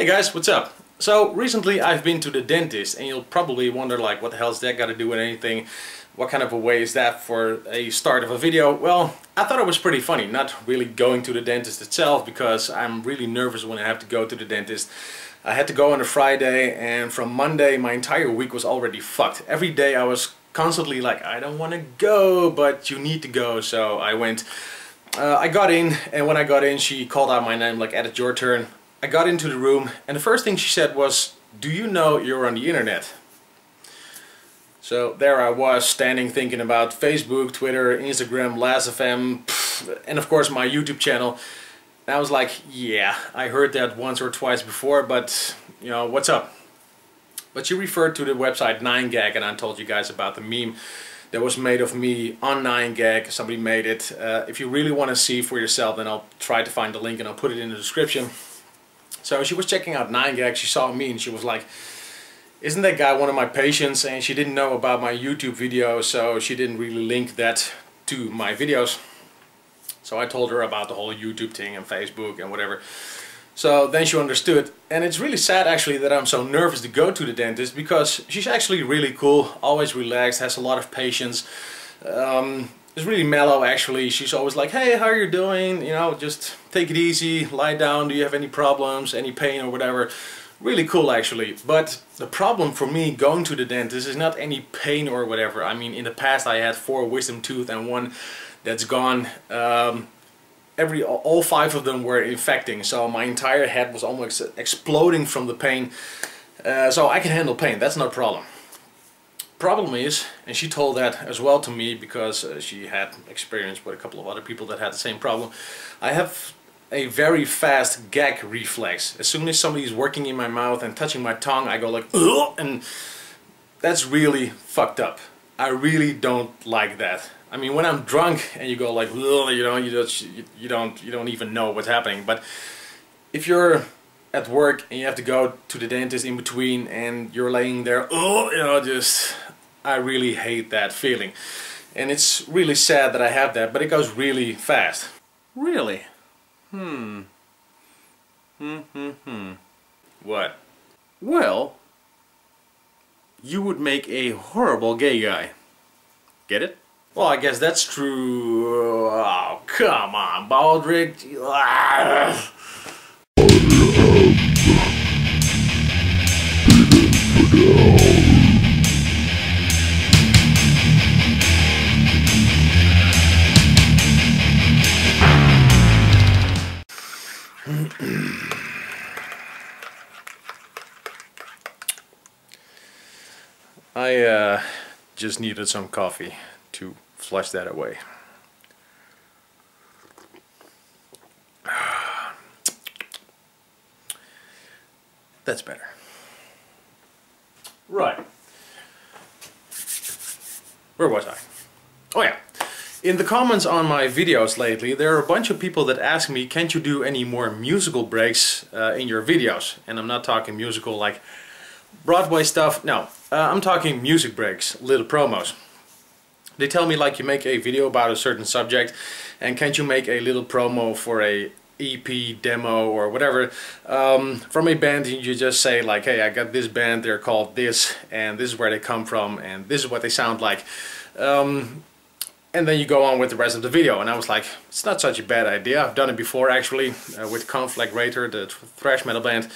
Hey guys, what's up? So recently I've been to the dentist and you'll probably wonder like what the hell's that got to do with anything? What kind of a way is that for a start of a video? Well, I thought it was pretty funny, not really going to the dentist itself because I'm really nervous when I have to go to the dentist. I had to go on a Friday and from Monday my entire week was already fucked. Every day I was constantly like, I don't want to go, but you need to go, so I went. Uh, I got in and when I got in she called out my name like, Edit your turn. I got into the room and the first thing she said was, do you know you're on the internet? So there I was standing thinking about Facebook, Twitter, Instagram, Last.fm, and of course my YouTube channel. And I was like, yeah, I heard that once or twice before, but you know, what's up? But she referred to the website 9gag and I told you guys about the meme that was made of me on 9gag. Somebody made it. Uh, if you really want to see for yourself, then I'll try to find the link and I'll put it in the description. So she was checking out 9gag, she saw me and she was like, isn't that guy one of my patients? And she didn't know about my YouTube video, so she didn't really link that to my videos. So I told her about the whole YouTube thing and Facebook and whatever. So then she understood. And it's really sad actually that I'm so nervous to go to the dentist because she's actually really cool, always relaxed, has a lot of patience. Um, is really mellow actually. She's always like, hey, how are you doing? You know, just take it easy, lie down, do you have any problems, any pain or whatever. Really cool actually. But the problem for me going to the dentist is not any pain or whatever. I mean, in the past I had four wisdom tooth and one that's gone. Um, every all five of them were infecting, so my entire head was almost exploding from the pain. Uh, so I can handle pain, that's no problem problem is, and she told that as well to me because uh, she had experience with a couple of other people that had the same problem, I have a very fast gag reflex. As soon as somebody is working in my mouth and touching my tongue, I go like, Ugh! and that's really fucked up. I really don't like that. I mean, when I'm drunk and you go like, you know, you just you don't you don't even know what's happening. But if you're at work and you have to go to the dentist in between and you're laying there, oh, you know, just I really hate that feeling. And it's really sad that I have that, but it goes really fast. Really? Hmm. Hmm, hmm, hmm. What? Well, you would make a horrible gay guy. Get it? Well, I guess that's true. Oh, come on, Baldrick. I uh, just needed some coffee to flush that away. That's better. Right. Where was I? Oh yeah. In the comments on my videos lately, there are a bunch of people that ask me, can't you do any more musical breaks uh, in your videos? And I'm not talking musical like Broadway stuff, no. Uh, I'm talking music breaks, little promos. They tell me like you make a video about a certain subject and can't you make a little promo for a EP, demo or whatever? Um, from a band and you just say like hey I got this band they're called this and this is where they come from and this is what they sound like. Um, and then you go on with the rest of the video and I was like it's not such a bad idea. I've done it before actually uh, with Conflagrator the thrash metal band.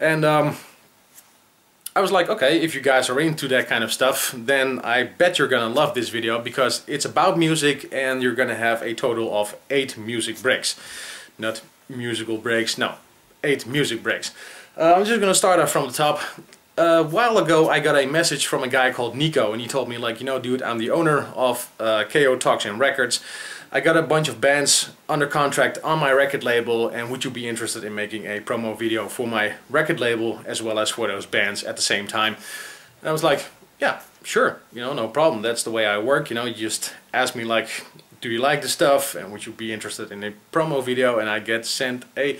And um, I was like okay if you guys are into that kind of stuff then I bet you're gonna love this video because it's about music and you're gonna have a total of 8 music breaks. Not musical breaks no 8 music breaks. Uh, I'm just gonna start off from the top a while ago I got a message from a guy called Nico and he told me like you know dude I'm the owner of uh, Kaotoxin Records. I got a bunch of bands under contract on my record label and would you be interested in making a promo video for my record label as well as for those bands at the same time? And I was like yeah sure you know no problem. That's the way I work you know you just ask me like do you like the stuff and would you be interested in a promo video? And I get sent a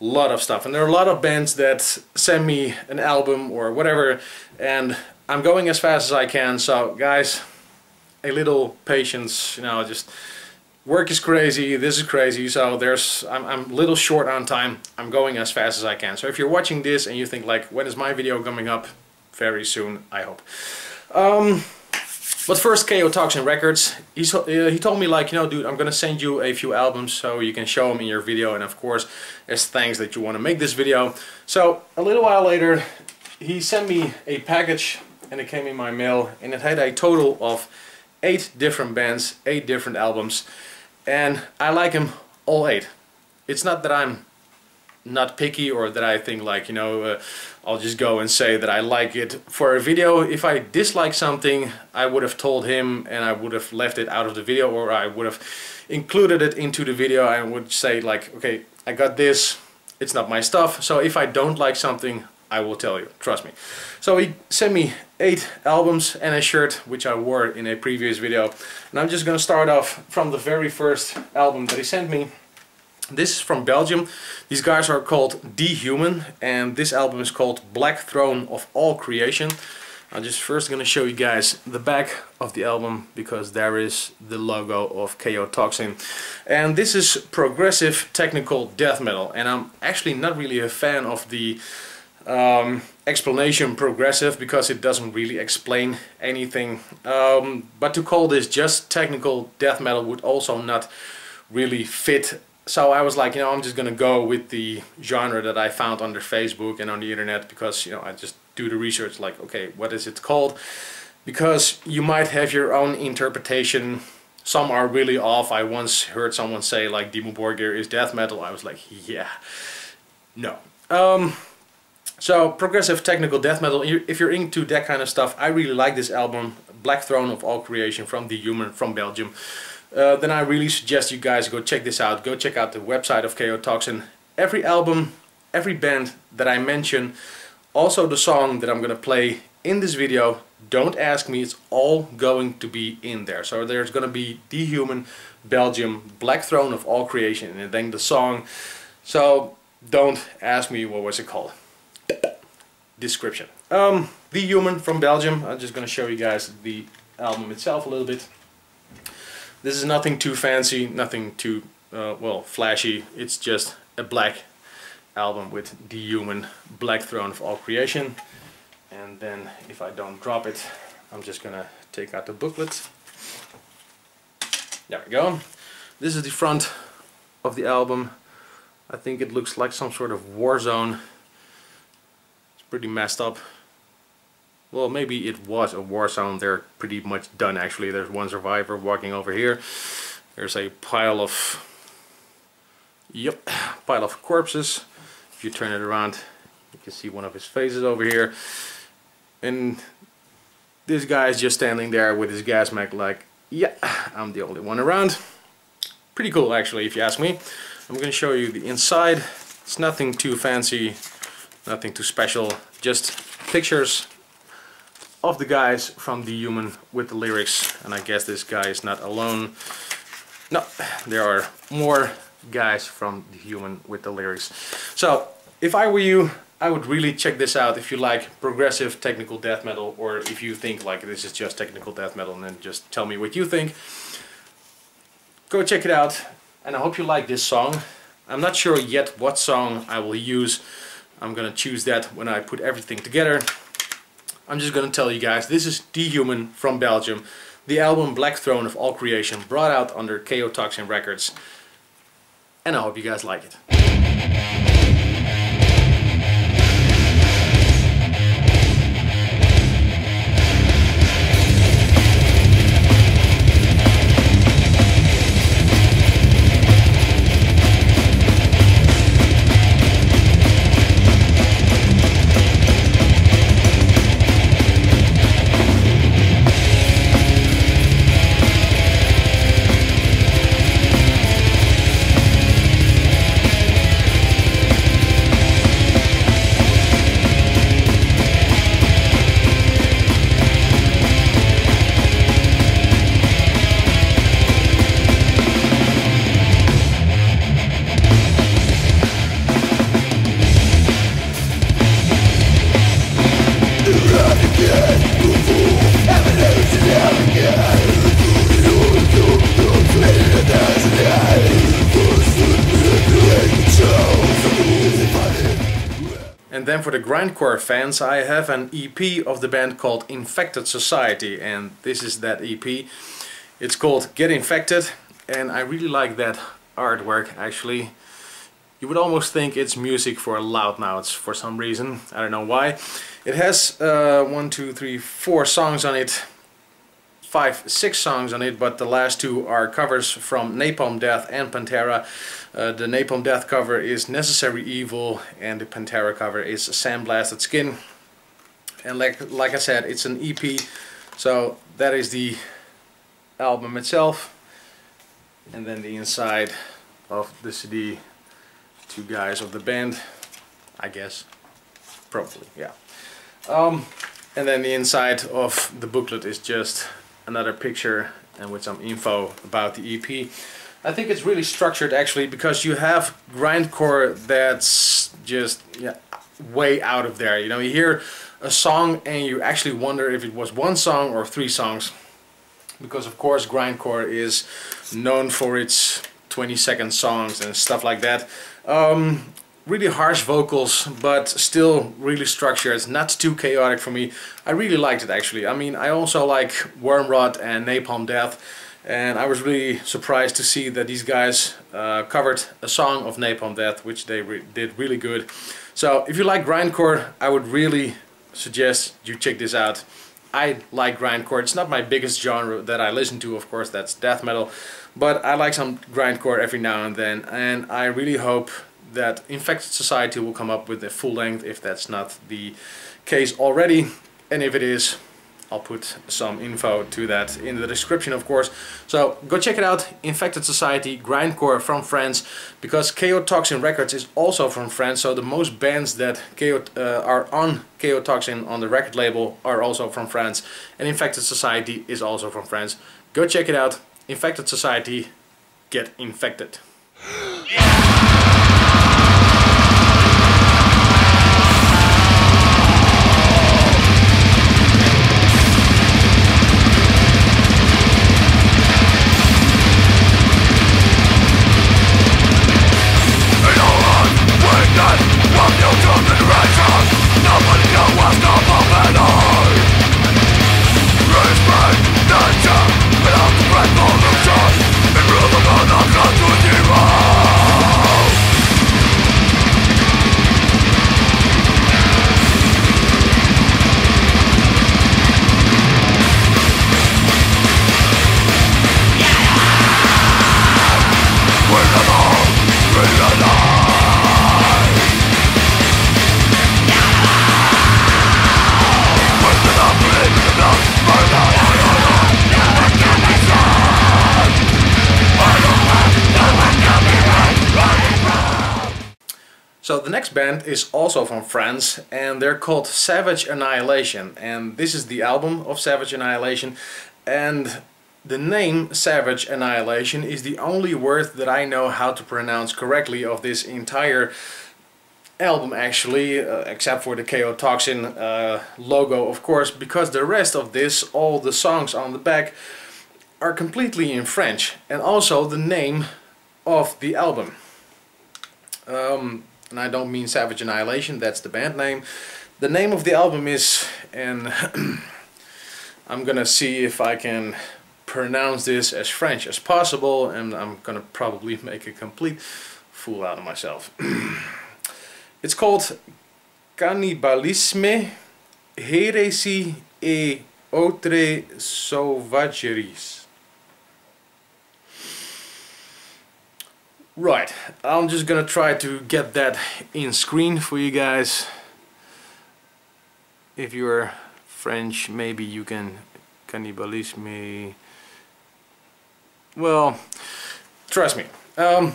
lot of stuff and there are a lot of bands that send me an album or whatever and I'm going as fast as I can so guys a little patience you know just work is crazy, this is crazy, so there's I'm, I'm a little short on time. I'm going as fast as I can. So if you're watching this and you think like, when is my video coming up? Very soon, I hope. Um, but first, Kaotoxin Records. He's, uh, he told me like, you know, dude, I'm gonna send you a few albums so you can show them in your video. And of course, as thanks that you want to make this video. So a little while later, he sent me a package and it came in my mail and it had a total of eight different bands, eight different albums. And I like them all eight. It's not that I'm not picky or that I think like, you know, uh, I'll just go and say that I like it for a video. If I dislike something, I would have told him and I would have left it out of the video or I would have included it into the video and would say like, okay, I got this, it's not my stuff. So if I don't like something, I will tell you, trust me. So he sent me eight albums and a shirt, which I wore in a previous video. And I'm just gonna start off from the very first album that he sent me. This is from Belgium. These guys are called Dehuman and this album is called Black Throne of All Creation. I'm just first gonna show you guys the back of the album because there is the logo of Kaotoxin. And this is progressive technical death metal and I'm actually not really a fan of the um, explanation progressive because it doesn't really explain anything. Um, but to call this just technical death metal would also not really fit so I was like, you know, I'm just gonna go with the genre that I found under Facebook and on the internet because, you know, I just do the research like, okay, what is it called? Because you might have your own interpretation. Some are really off. I once heard someone say like Dimmu Borgir is death metal. I was like, yeah, no. Um, so progressive technical death metal, if you're into that kind of stuff, I really like this album, Black Throne of All Creation from Dehuman from Belgium. Uh, then I really suggest you guys go check this out. Go check out the website of Kaotoxin. Every album, every band that I mention, also the song that I'm gonna play in this video, don't ask me, it's all going to be in there. So there's gonna be Dehuman, Belgium, Black Throne of All Creation, and then the song. So don't ask me what was it called. Description. Um, Dehuman from Belgium. I'm just gonna show you guys the album itself a little bit. This is nothing too fancy, nothing too, uh, well, flashy. It's just a black album with Dehuman Black Throne of All Creation. And then if I don't drop it, I'm just gonna take out the booklet. There we go. This is the front of the album. I think it looks like some sort of war zone. It's pretty messed up. Well, maybe it was a war zone. They're pretty much done actually. There's one survivor walking over here. There's a pile of, yep, pile of corpses. If you turn it around, you can see one of his faces over here. And this guy is just standing there with his gas mask like, yeah, I'm the only one around. Pretty cool actually, if you ask me. I'm going to show you the inside. It's nothing too fancy, nothing too special, just pictures of the guys from Dehuman with the lyrics and I guess this guy is not alone. No there are more guys from Dehuman with the lyrics. So if I were you I would really check this out if you like progressive technical death metal or if you think like this is just technical death metal and then just tell me what you think. Go check it out and I hope you like this song. I'm not sure yet what song I will use. I'm gonna choose that when I put everything together I'm just gonna tell you guys, this is Dehuman from Belgium. The album Black Throne of All Creation brought out under Kaotoxin Records. And I hope you guys like it. And then for the grindcore fans, I have an EP of the band called Infected Society, and this is that EP. It's called Get Infected, and I really like that artwork actually. You would almost think it's music for Loudmouths for some reason, I don't know why. It has uh, one, two, three, four songs on it, five, six songs on it, but the last two are covers from Napalm Death and Pantera. Uh, the Napalm Death cover is Necessary Evil and the Pantera cover is Sandblasted Skin. And like, like I said, it's an EP, so that is the album itself. And then the inside of the CD, two guys of the band, I guess, probably, yeah. Um, and then the inside of the booklet is just another picture and with some info about the EP. I think it's really structured actually because you have grindcore that's just yeah, way out of there. You know, you hear a song and you actually wonder if it was one song or three songs. Because of course grindcore is known for its 20 second songs and stuff like that. Um, really harsh vocals but still really structured. It's not too chaotic for me. I really liked it actually. I mean I also like Wormrot and Napalm Death and I was really surprised to see that these guys uh, covered a song of Napalm Death which they re did really good. So if you like grindcore I would really suggest you check this out. I like grindcore. It's not my biggest genre that I listen to of course that's death metal but I like some grindcore every now and then and I really hope that Infected Society will come up with a full length if that's not the case already. And if it is, I'll put some info to that in the description of course. So go check it out, Infected Society, Grindcore from France, because Kaotoxin Records is also from France, so the most bands that KO, uh, are on Kaotoxin on the record label are also from France, and Infected Society is also from France. Go check it out, Infected Society, get infected. So the next band is also from France and they're called Savage Annihilation and this is the album of Savage Annihilation and the name Savage Annihilation is the only word that I know how to pronounce correctly of this entire album actually, uh, except for the Kaotoxin uh, logo of course, because the rest of this, all the songs on the back are completely in French and also the name of the album. Um, and I don't mean Savage Annihilation, that's the band name. The name of the album is, and I'm gonna see if I can pronounce this as French as possible, and I'm gonna probably make a complete fool out of myself. it's called Cannibalisme, Hérésie et Autres Sauvageries. Right, I'm just gonna try to get that in screen for you guys. If you're French, maybe you can cannibalize me. Well, trust me. Um,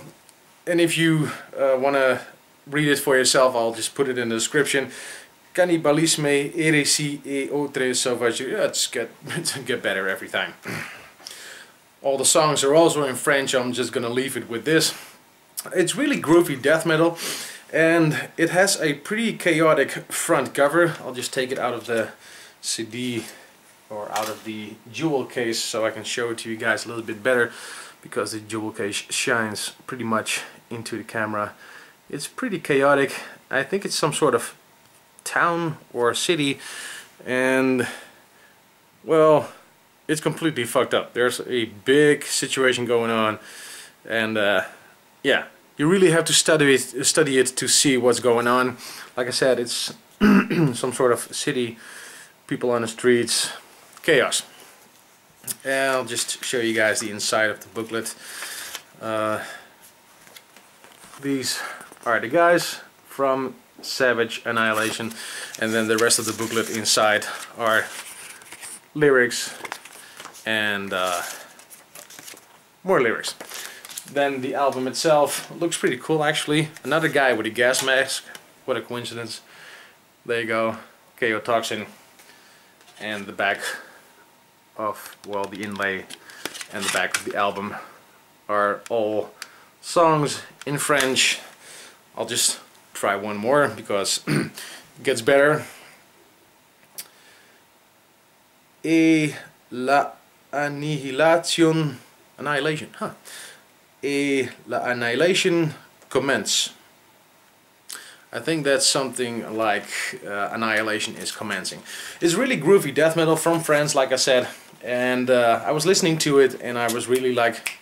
and if you uh, wanna read it for yourself, I'll just put it in the description. Cannibalisme, hérésie et autres sauvageries. Yeah, it's get, get better every time. All the songs are also in French, I'm just gonna leave it with this. It's really groovy death metal and it has a pretty chaotic front cover. I'll just take it out of the CD or out of the jewel case so I can show it to you guys a little bit better because the jewel case shines pretty much into the camera. It's pretty chaotic. I think it's some sort of town or city and well it's completely fucked up there's a big situation going on and uh, yeah you really have to study it study it to see what's going on. Like I said it's some sort of city people on the streets chaos. I'll just show you guys the inside of the booklet. Uh, these are the guys from Savage Annihilation and then the rest of the booklet inside are lyrics and uh, more lyrics. Then the album itself looks pretty cool actually. Another guy with a gas mask. What a coincidence. There you go. Kaotoxin. And the back of, well, the inlay and the back of the album are all songs in French. I'll just try one more because it gets better. Et la annihilation, annihilation, huh? Et la annihilation commence. I think that's something like uh, Annihilation is commencing. It's really groovy death metal from France, like I said, and uh, I was listening to it and I was really like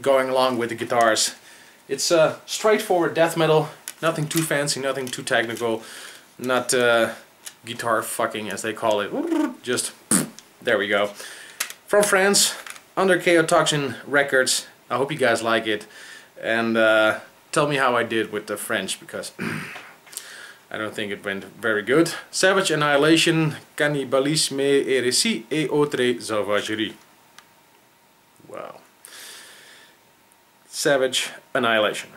going along with the guitars. It's a straightforward death metal, nothing too fancy, nothing too technical, not uh, guitar fucking as they call it, just there we go. From France, under Kaotoxin Records, I hope you guys like it, and uh, tell me how I did with the French, because I don't think it went very good. Savage Annihilation, Cannibalisme, Hérésie et Autres Sauvageries. Wow. Savage Annihilation.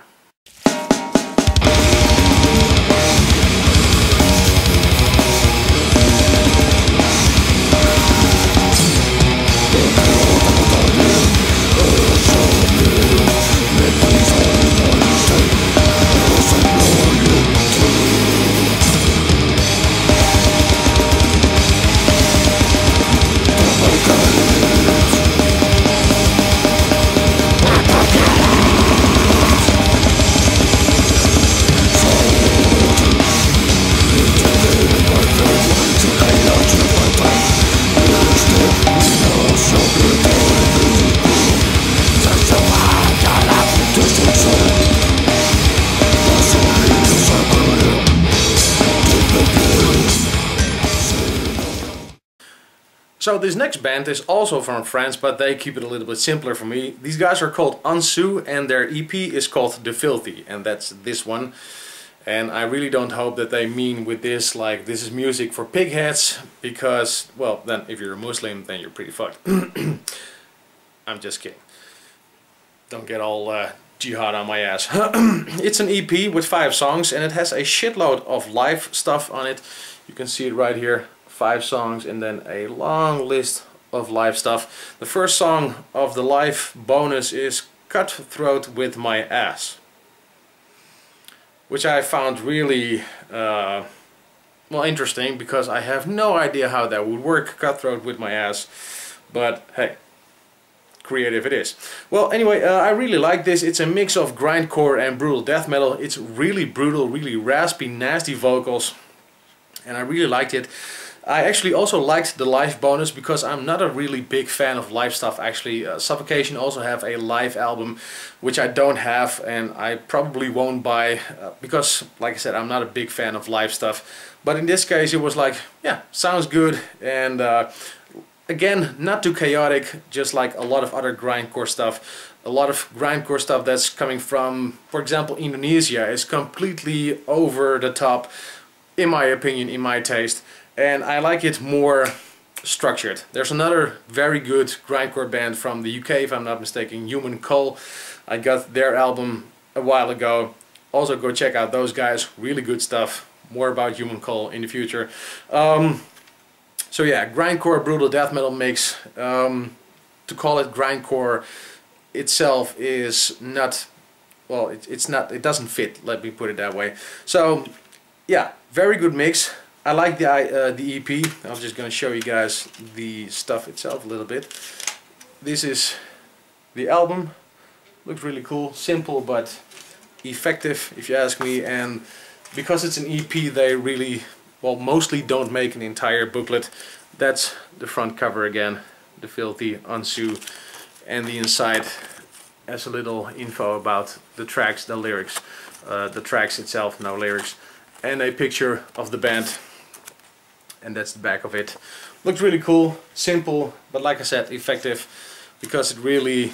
So this next band is also from France, but they keep it a little bit simpler for me. These guys are called Unsu and their EP is called The Filthy, and that's this one. And I really don't hope that they mean with this, like, this is music for pigheads, because, well, then if you're a Muslim, then you're pretty fucked. I'm just kidding. Don't get all uh, jihad on my ass. it's an EP with five songs, and it has a shitload of live stuff on it. You can see it right here five songs and then a long list of live stuff. The first song of the live bonus is Cutthroat with My Ass. Which I found really uh, well interesting because I have no idea how that would work, Cutthroat with My Ass. But hey, creative it is. Well, anyway, uh, I really like this. It's a mix of grindcore and brutal death metal. It's really brutal, really raspy, nasty vocals. And I really liked it. I actually also liked the live bonus because I'm not a really big fan of live stuff actually. Uh, Suffocation also have a live album which I don't have and I probably won't buy uh, because like I said I'm not a big fan of live stuff. But in this case it was like yeah sounds good and uh, again not too chaotic just like a lot of other grindcore stuff. A lot of grindcore stuff that's coming from for example Indonesia is completely over the top in my opinion, in my taste and I like it more structured. There's another very good grindcore band from the UK if I'm not mistaken, Human Cull. I got their album a while ago. Also go check out those guys, really good stuff. More about Human Cull in the future. Um, so yeah, grindcore brutal death metal mix. Um, to call it grindcore itself is not well it, it's not it doesn't fit let me put it that way so yeah very good mix I like the, uh, the EP. I'm just going to show you guys the stuff itself a little bit. This is the album. Looks really cool. Simple but effective if you ask me. And because it's an EP they really well, mostly don't make an entire booklet. That's the front cover again, the filthy Unsu, and the inside has a little info about the tracks, the lyrics, uh, the tracks itself, no lyrics, and a picture of the band. And that's the back of it. Looks really cool, simple, but like I said, effective, because it really,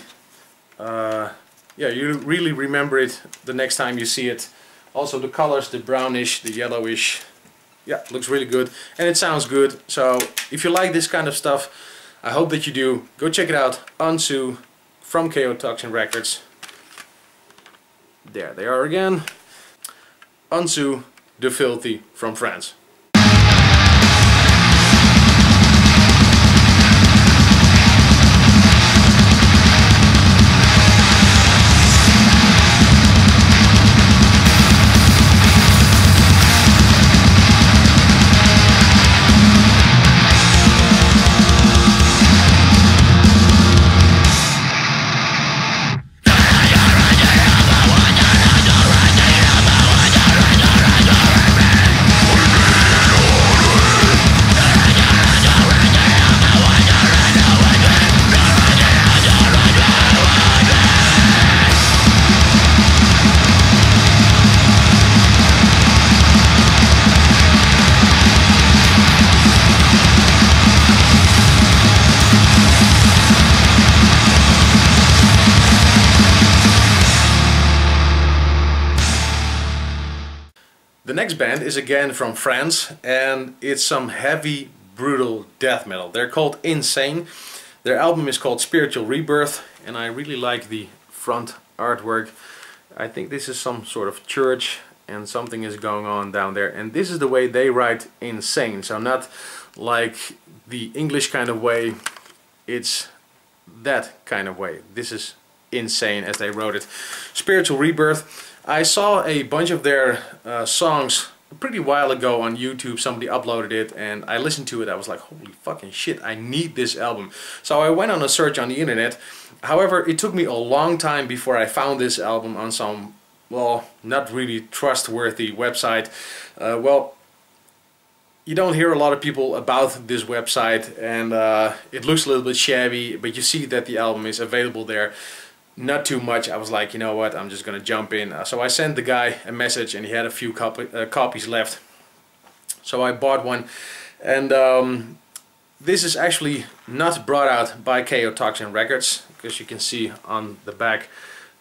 uh, yeah, you really remember it the next time you see it. Also the colors, the brownish, the yellowish, yeah, looks really good and it sounds good. So if you like this kind of stuff, I hope that you do. Go check it out. Unsu from Kaotoxin Records. There they are again. Unsu the Filthy from France. Next band is again from France and it's some heavy brutal death metal. They're called Insain. Their album is called Spiritual Rebirth and I really like the front artwork. I think this is some sort of church and something is going on down there and this is the way they write insane so not like the English kind of way it's that kind of way this is insane as they wrote it spiritual rebirth I saw a bunch of their uh, songs a pretty while ago on YouTube, somebody uploaded it and I listened to it, I was like, holy fucking shit, I need this album. So I went on a search on the internet, however it took me a long time before I found this album on some, well, not really trustworthy website. Uh, well, you don't hear a lot of people about this website and uh, it looks a little bit shabby, but you see that the album is available there not too much. I was like, you know what, I'm just gonna jump in. Uh, so I sent the guy a message and he had a few copy, uh, copies left. So I bought one and um, this is actually not brought out by Kaotoxin Records because you can see on the back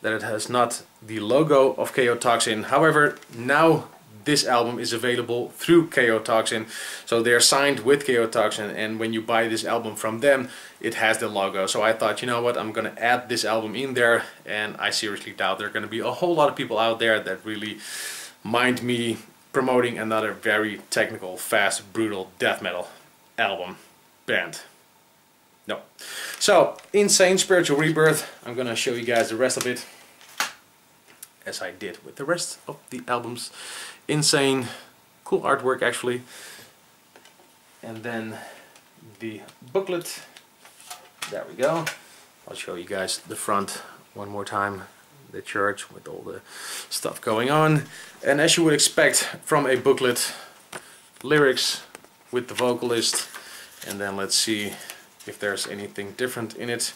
that it has not the logo of Kaotoxin. However, now this album is available through Kaotoxin. So they're signed with Kaotoxin and when you buy this album from them, it has the logo. So I thought, you know what, I'm gonna add this album in there and I seriously doubt there are gonna be a whole lot of people out there that really mind me promoting another very technical, fast, brutal death metal album band. No. So, Insain Spiritual Rebirth. I'm gonna show you guys the rest of it as I did with the rest of the albums. Insain, cool artwork actually. And then the booklet, there we go. I'll show you guys the front one more time, the church with all the stuff going on. And as you would expect from a booklet, lyrics with the vocalist. And then let's see if there's anything different in it.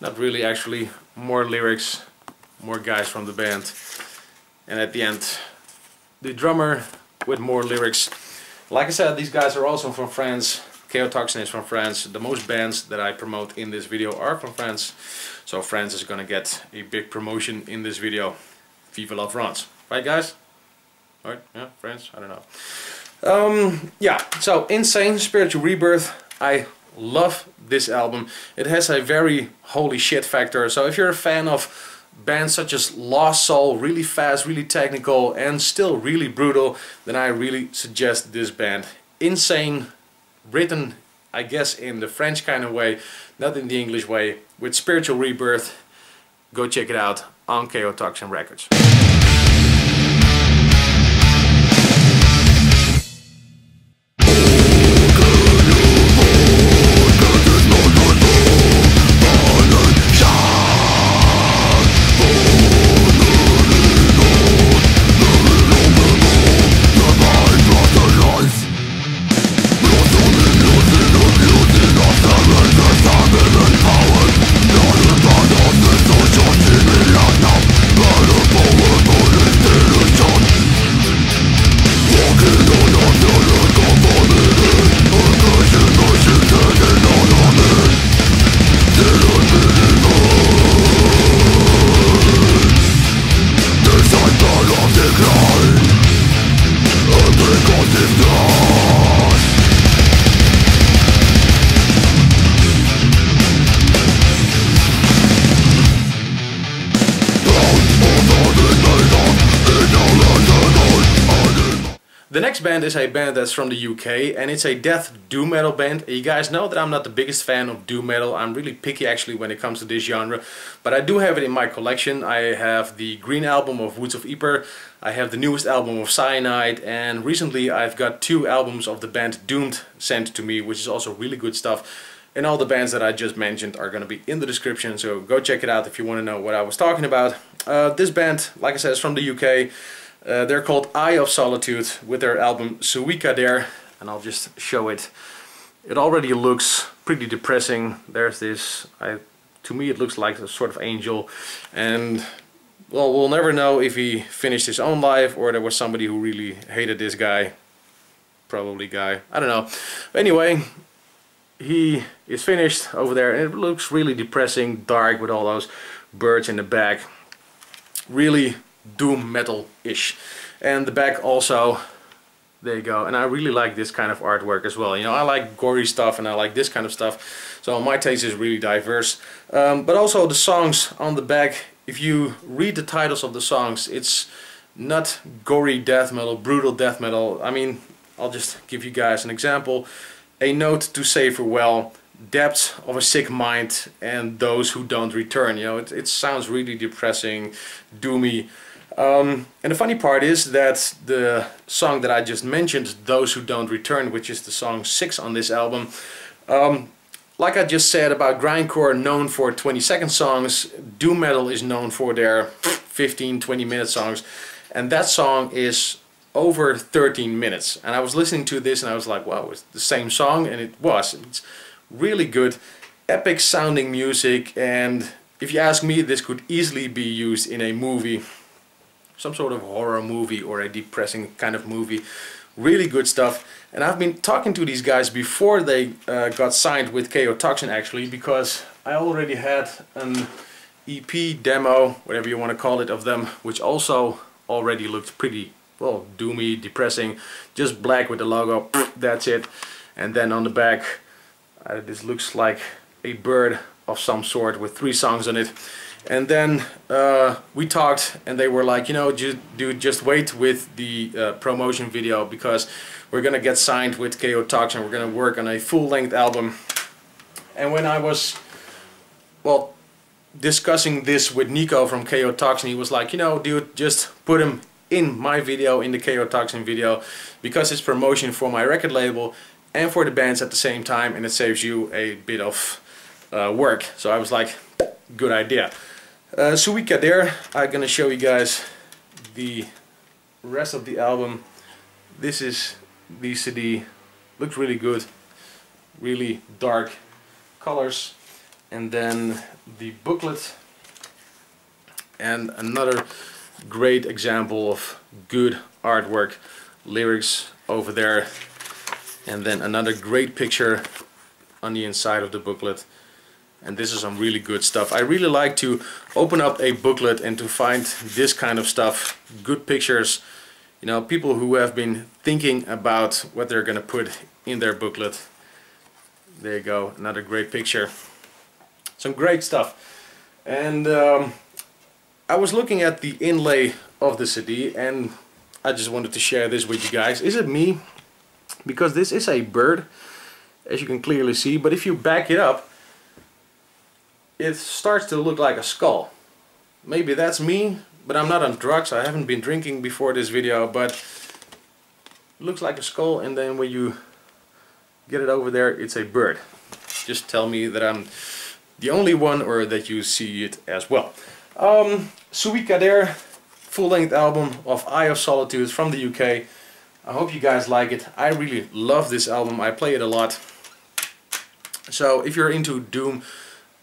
Not really actually, more lyrics, more guys from the band. And at the end, the drummer with more lyrics. Like I said, these guys are also from France. Kaotoxin is from France. The most bands that I promote in this video are from France. So France is gonna get a big promotion in this video. Vive la France. Right guys? Right? Yeah, France? I don't know. Um, yeah, so Insain Spiritual Rebirth. I love this album. It has a very holy shit factor. So if you're a fan of bands such as Lost Soul, really fast, really technical, and still really brutal, then I really suggest this band. Insain, written, I guess, in the French kind of way, not in the English way, with Spiritual Rebirth. Go check it out on Kaotoxin Records. The next band is a band that's from the UK and it's a death doom metal band. You guys know that I'm not the biggest fan of doom metal. I'm really picky actually when it comes to this genre. But I do have it in my collection. I have the Green album of Woods of Ypres. I have the newest album of Cianide and recently I've got two albums of the band Doomed sent to me which is also really good stuff. And all the bands that I just mentioned are going to be in the description so go check it out if you want to know what I was talking about. Uh, this band, like I said, is from the UK. Uh, they're called Eye of Solitude with their album Sui Caedere and I'll just show it. It already looks pretty depressing. There's this, I, to me it looks like a sort of angel and well we'll never know if he finished his own life or there was somebody who really hated this guy. Probably guy, I don't know. Anyway, he is finished over there and it looks really depressing, dark with all those birds in the back. Really doom metal-ish. And the back also, there you go. And I really like this kind of artwork as well. You know, I like gory stuff and I like this kind of stuff. So my taste is really diverse. Um, but also the songs on the back, if you read the titles of the songs, it's not gory death metal, brutal death metal. I mean, I'll just give you guys an example. A Note to Say Farewell, Depths of a Sick Mind, and Those Who Don't Return. You know, it, it sounds really depressing, doomy. Um, and the funny part is that the song that I just mentioned, Those Who Don't Return, which is the song 6 on this album, um, like I just said about grindcore known for 20 second songs, doom metal is known for their 15, 20 minute songs, and that song is over 13 minutes. And I was listening to this and I was like, wow, it's the same song, and it was. It's really good, epic sounding music, and if you ask me, this could easily be used in a movie some sort of horror movie or a depressing kind of movie. Really good stuff. And I've been talking to these guys before they uh, got signed with Kaotoxin actually because I already had an EP demo, whatever you want to call it, of them, which also already looked pretty, well, doomy, depressing. Just black with the logo, that's it. And then on the back, uh, this looks like a bird of some sort with three songs on it. And then uh, we talked and they were like, you know, just, dude, just wait with the uh, promotion video because we're gonna get signed with Kaotoxin. We're gonna work on a full-length album. And when I was, well, discussing this with Nico from Kaotoxin, he was like, you know, dude, just put him in my video, in the Kaotoxin video, because it's promotion for my record label and for the bands at the same time, and it saves you a bit of uh, work. So I was like, good idea. Uh, Sui Caedere, I'm gonna show you guys the rest of the album. This is the CD, looks really good, really dark colors. And then the booklet and another great example of good artwork, lyrics over there. And then another great picture on the inside of the booklet and this is some really good stuff. I really like to open up a booklet and to find this kind of stuff, good pictures, you know, people who have been thinking about what they're gonna put in their booklet. There you go, another great picture. Some great stuff. And um, I was looking at the inlay of the CD and I just wanted to share this with you guys. Is it me? Because this is a bird, as you can clearly see, but if you back it up, it starts to look like a skull. Maybe that's me, but I'm not on drugs. I haven't been drinking before this video, but looks like a skull and then when you get it over there, it's a bird. Just tell me that I'm the only one or that you see it as well. Um, Sui Caedere, full-length album of Eye of Solitude from the UK. I hope you guys like it. I really love this album. I play it a lot. So if you're into Doom,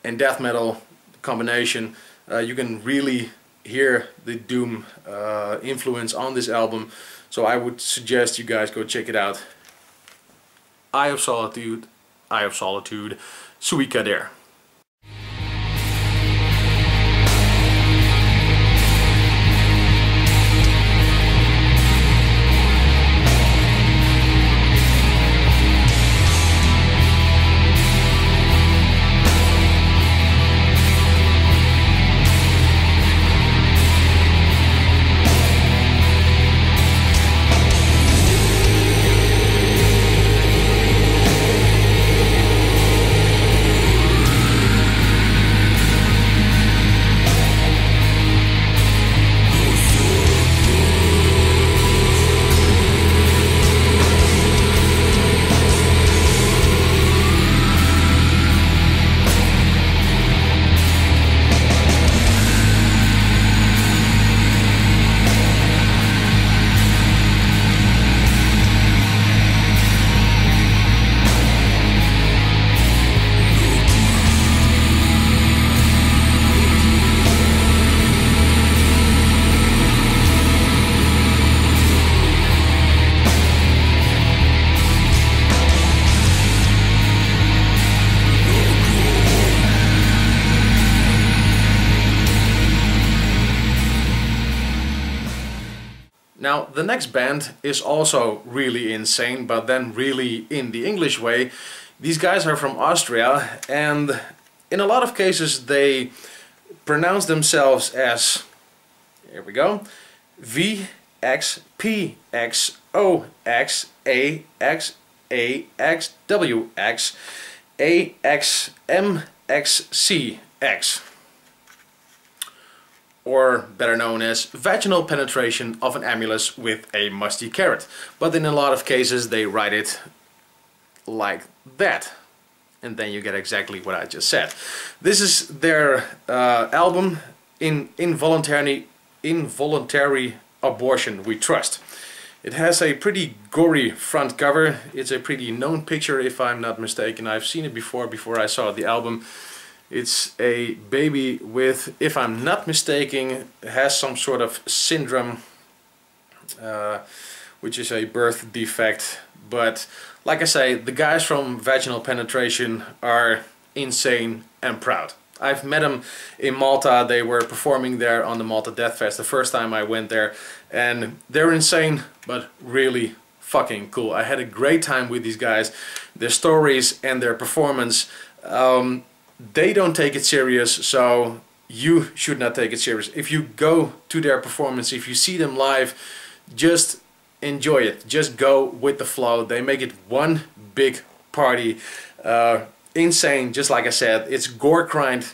and death metal combination uh, you can really hear the doom uh, influence on this album. So I would suggest you guys go check it out. Eye of Solitude Eye of Solitude Suika Now the next band is also really insane, but then really in the English way. These guys are from Austria and in a lot of cases they pronounce themselves as, here we go, V X P X O X A X A X W X A X M X C X or better known as vaginal penetration of an annulus with a musty carrot. But in a lot of cases they write it like that. And then you get exactly what I just said. This is their uh, album, in Involuntary, Involuntary Abortion We Trust. It has a pretty gory front cover. It's a pretty known picture if I'm not mistaken. I've seen it before, before I saw the album. It's a baby with, if I'm not mistaken, has some sort of syndrome, uh, which is a birth defect. But like I say, the guys from Vaginal Penetration are insane and proud. I've met them in Malta, they were performing there on the Malta Death Fest the first time I went there and they're insane but really fucking cool. I had a great time with these guys, their stories and their performance. Um, they don't take it serious so you should not take it serious. If you go to their performance, if you see them live, just enjoy it. Just go with the flow. They make it one big party. Uh, insane, just like I said. It's gore grind.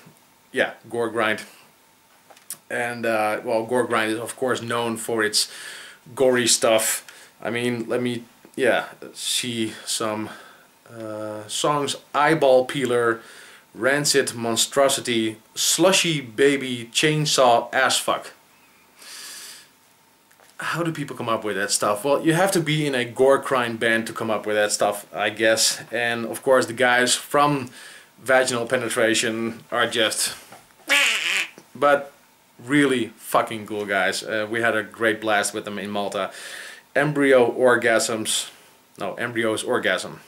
Yeah, gore grind. And, uh, well, gore grind is, of course, known for its gory stuff. I mean, let me, yeah, see some uh, songs. Eyeball Peeler, Rancid Monstrosity, Slushy Baby, Chainsaw, Ass Fuck how do people come up with that stuff? Well, you have to be in a gore grind band to come up with that stuff, I guess. And of course, the guys from Vaginal Penetration are just... But really fucking cool guys. Uh, we had a great blast with them in Malta. Embryo Orgasms... No, Embryo's Orgasm.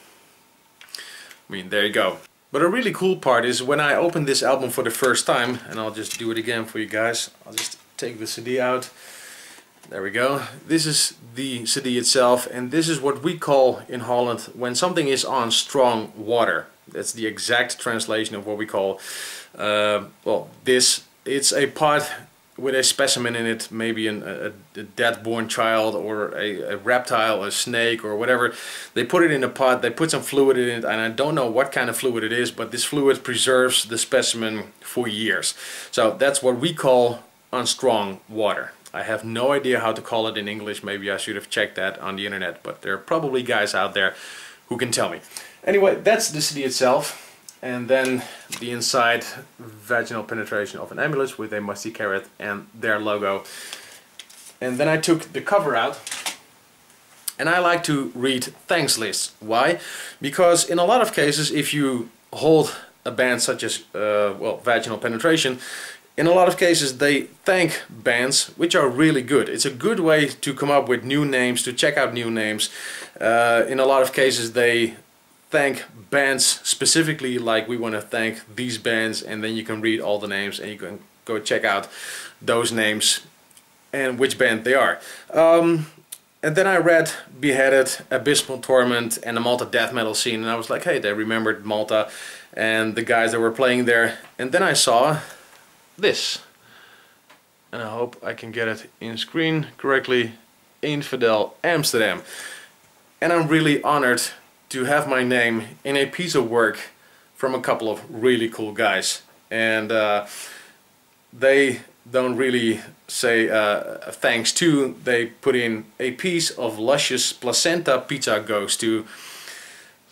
I mean, there you go. But a really cool part is when I opened this album for the first time, and I'll just do it again for you guys. I'll just take the CD out. There we go. This is the CD itself and this is what we call in Holland when something is on strong water. That's the exact translation of what we call, uh, well, this. It's a pot with a specimen in it, maybe an, a, a dead born child or a, a, reptile, a snake or whatever. They put it in a pot, they put some fluid in it and I don't know what kind of fluid it is, but this fluid preserves the specimen for years. So that's what we call unstrong water. I have no idea how to call it in English. Maybe I should have checked that on the internet, but there are probably guys out there who can tell me. Anyway, that's the city itself. And then the inside vaginal penetration of an annulus with a musty carrot and their logo. And then I took the cover out and I like to read thanks lists. Why? Because in a lot of cases if you hold a band such as uh, well vaginal penetration in a lot of cases they thank bands which are really good. It's a good way to come up with new names, to check out new names. Uh, in a lot of cases they thank bands specifically like we want to thank these bands and then you can read all the names and you can go check out those names and which band they are. Um, and then I read Beheaded, Abysmal Torment and the Malta death metal scene and I was like hey they remembered Malta and the guys that were playing there and then I saw this. And I hope I can get it in screen correctly. Infidel Amsterdam. And I'm really honored to have my name in a piece of work from a couple of really cool guys. And uh, they don't really say uh, thanks to, they put in a piece of luscious placenta pizza goes to.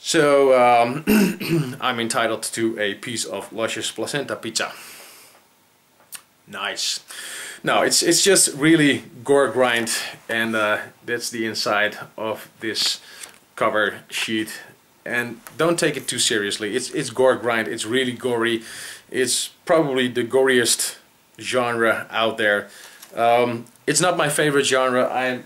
So um, I'm entitled to a piece of luscious placenta pizza. Nice. No, it's it's just really gore grind and uh, that's the inside of this cover sheet and don't take it too seriously. It's it's gore grind, it's really gory. It's probably the goriest genre out there. Um, it's not my favorite genre. I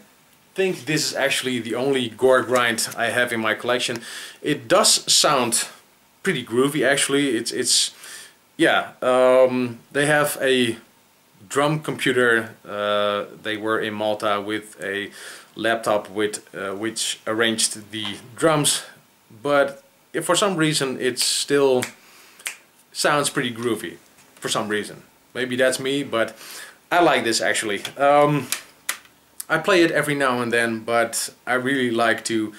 think this is actually the only gore grind I have in my collection. It does sound pretty groovy actually. It's it's yeah, um, they have a drum computer. Uh, they were in Malta with a laptop with uh, which arranged the drums, but if for some reason it still sounds pretty groovy. For some reason, maybe that's me, but I like this actually. Um, I play it every now and then, but I really like to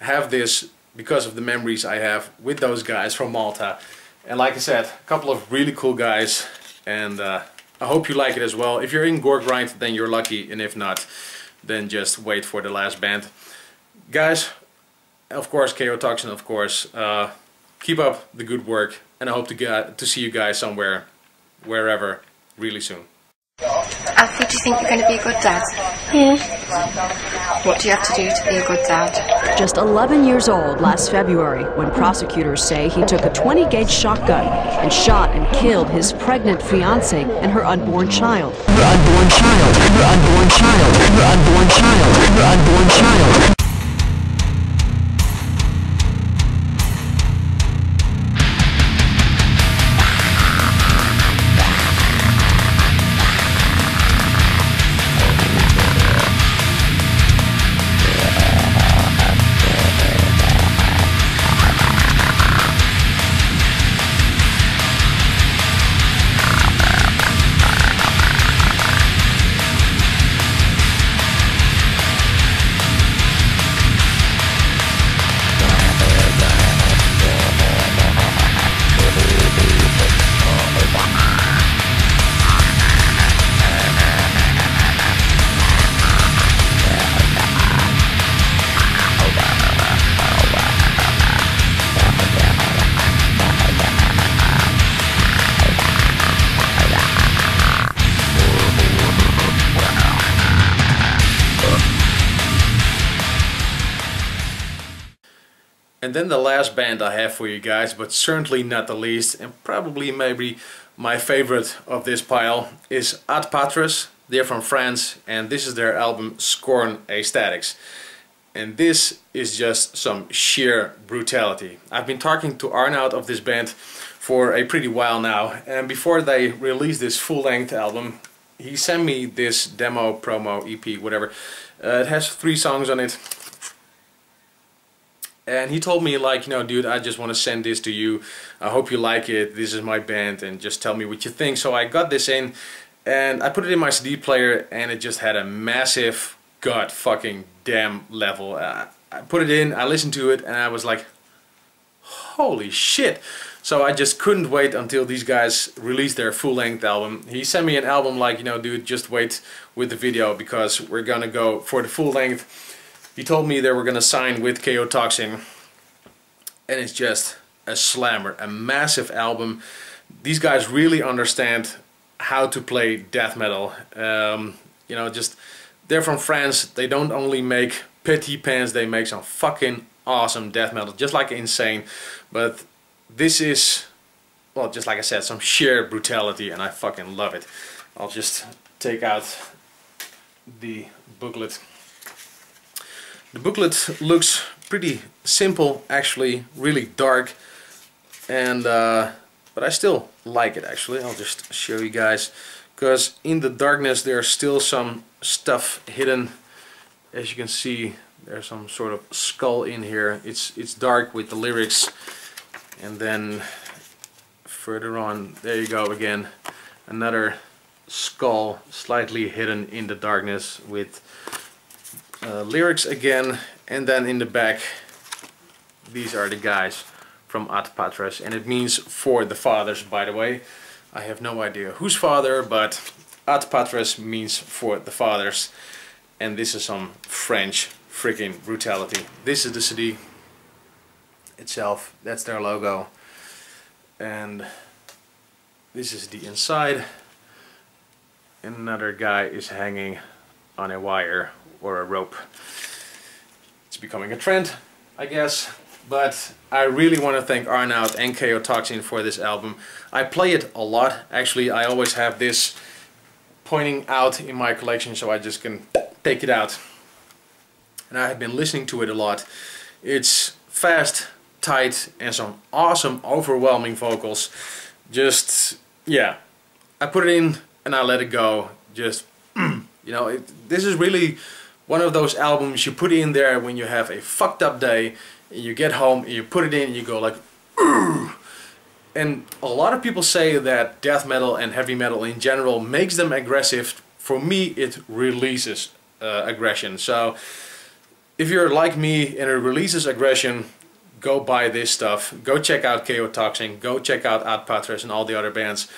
have this because of the memories I have with those guys from Malta. And like I said, a couple of really cool guys, and uh, I hope you like it as well. If you're in Gore Grind, then you're lucky, and if not, then just wait for the last band. Guys, of course, Kaotoxin, of course, uh, keep up the good work, and I hope to, get, to see you guys somewhere, wherever, really soon. Alfie, do you think you're going to be a good dad? Yeah. What do you have to do to be a good dad? Just 11 years old last February when prosecutors say he took a 20 gauge shotgun and shot and killed his pregnant fiancee and her unborn child. Her unborn child, her unborn child, her unborn child, her unborn child. And then the last band I have for you guys, but certainly not the least, and probably maybe my favorite of this pile, is Ad Patres. They're from France, and this is their album Scorn Aesthetics. And this is just some sheer brutality. I've been talking to Arnoud of this band for a pretty while now, and before they released this full-length album, he sent me this demo, promo, EP, whatever. Uh, it has three songs on it, and he told me like you know dude I just want to send this to you. I hope you like it. This is my band and just tell me what you think. So I got this in and I put it in my CD player and it just had a massive god fucking damn level. Uh, I put it in I listened to it and I was like holy shit. So I just couldn't wait until these guys released their full-length album. He sent me an album like, you know, dude, just wait with the video because we're gonna go for the full he told me they were gonna sign with Kaotoxin and it's just a slammer, a massive album. These guys really understand how to play death metal. Um, you know, just they're from France. They don't only make petty pants, they make some fucking awesome death metal, just like Insain. But this is, well, just like I said, some sheer brutality, and I fucking love it. I'll just take out the booklet. The booklet looks pretty simple actually, really dark and uh, but I still like it actually. I'll just show you guys because in the darkness there's still some stuff hidden. As you can see there's some sort of skull in here. It's it's dark with the lyrics and then further on there you go again another skull slightly hidden in the darkness with uh, lyrics again and then in the back these are the guys from Ad Patres and it means for the fathers by the way. I have no idea whose father but Ad Patres means for the fathers and this is some French freaking brutality. This is the CD itself. That's their logo. And this is the inside. Another guy is hanging on a wire or a rope. It's becoming a trend, I guess. But I really want to thank Arnoud and Kaotoxin for this album. I play it a lot. Actually, I always have this pointing out in my collection so I just can take it out. And I have been listening to it a lot. It's fast, tight, and some awesome, overwhelming vocals. Just, yeah. I put it in and I let it go. Just, you know, it, this is really one of those albums you put in there when you have a fucked up day, and you get home, you put it in, and you go like, and a lot of people say that death metal and heavy metal in general makes them aggressive. For me, it releases uh, aggression. So if you're like me and it releases aggression, go buy this stuff. Go check out Kaotoxin. Go check out Ad Patres and all the other bands.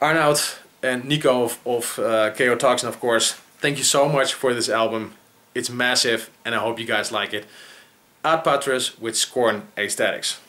Arnoud and Nico of, of uh, Kaotoxin, of course. Thank you so much for this album. It's massive and I hope you guys like it. Ad Patres with Scorn Aesthetics.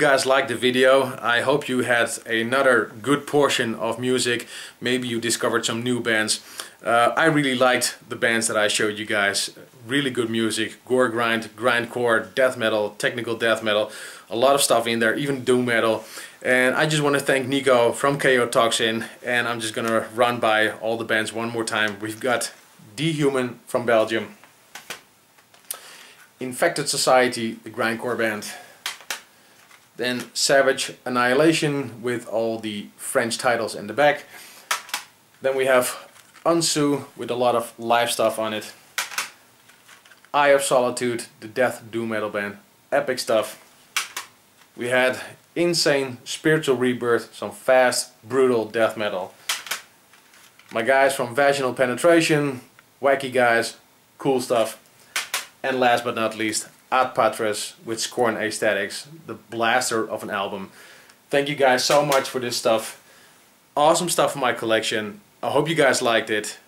Guys liked the video. I hope you had another good portion of music. Maybe you discovered some new bands. Uh, I really liked the bands that I showed you guys. Really good music, gore grind, grindcore, death metal, technical death metal. A lot of stuff in there, even doom metal. And I just want to thank Nico from Kaotoxin. And I'm just gonna run by all the bands one more time. We've got Dehuman from Belgium. Infected Society, the grindcore band. Then Savage Annihilation with all the French titles in the back. Then we have Unsu with a lot of live stuff on it. Eye of Solitude, the death doom metal band. Epic stuff. We had Insain Spiritual Rebirth, some fast, brutal death metal. My guys from Vaginal Penetration, wacky guys, cool stuff. And last but not least, Ad Patres with Scorn Aesthetics, the blaster of an album. Thank you guys so much for this stuff. Awesome stuff in my collection. I hope you guys liked it.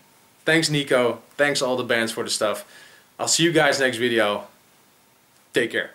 Thanks Nico. Thanks all the bands for the stuff. I'll see you guys next video. Take care.